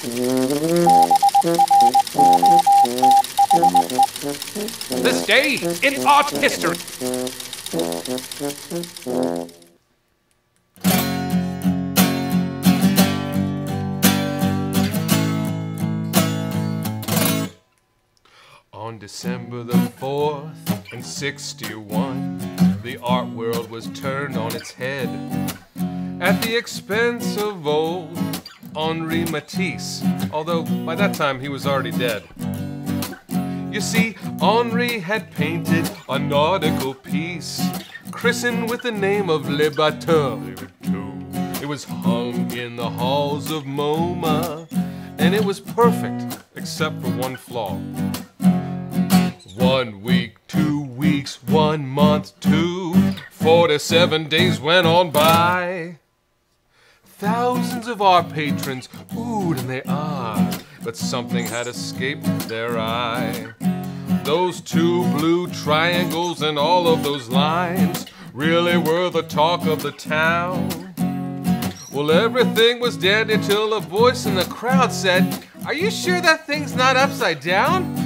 This day in art history. On December the 4th in 61, the art world was turned on its head at the expense of old Henri Matisse, although by that time he was already dead. You see, Henri had painted a nautical piece, christened with the name of Le Bateau. It was hung in the halls of MoMA, and it was perfect, except for one flaw. One week, two weeks, one month, two, 47 days went on by. Thousands of our patrons oohed and they ah, but something had escaped their eye. Those two blue triangles and all of those lines really were the talk of the town. Well, everything was dead until a voice in the crowd said, Are you sure that thing's not upside down?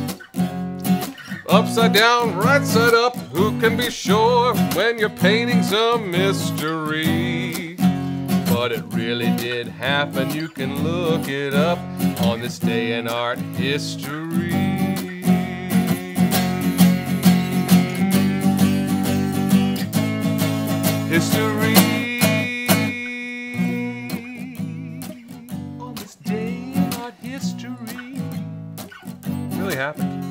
Upside down, right side up, who can be sure when your painting's a mystery? But it really did happen, you can look it up on this day in art history. History. On this day in art history. Really happened.